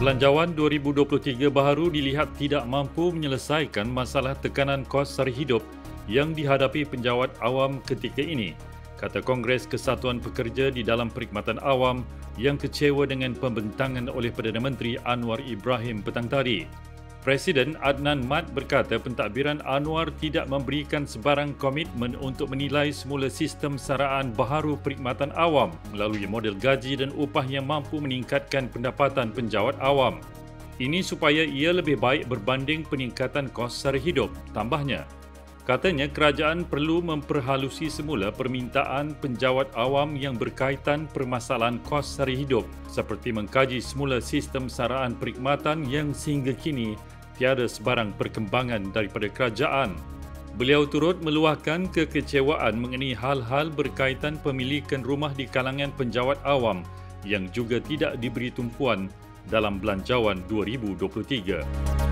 Belanjawan 2023 baharu dilihat tidak mampu menyelesaikan masalah tekanan kos sara hidup yang dihadapi penjawat awam ketika ini, kata Kongres Kesatuan Pekerja di dalam perkhidmatan awam yang kecewa dengan pembentangan oleh Perdana Menteri Anwar Ibrahim petang tadi. Presiden Adnan Mat berkata pentadbiran Anwar tidak memberikan sebarang komitmen untuk menilai semula sistem saraan baharu perkhidmatan awam melalui model gaji dan upah yang mampu meningkatkan pendapatan penjawat awam. Ini supaya ia lebih baik berbanding peningkatan kos sara hidup, tambahnya. Katanya kerajaan perlu memperhalusi semula permintaan penjawat awam yang berkaitan permasalahan kos sara hidup seperti mengkaji semula sistem saraan perkhidmatan yang sehingga kini tiada sebarang perkembangan daripada kerajaan. Beliau turut meluahkan kekecewaan mengenai hal-hal berkaitan pemilikan rumah di kalangan penjawat awam yang juga tidak diberi tumpuan dalam belanjawan 2023.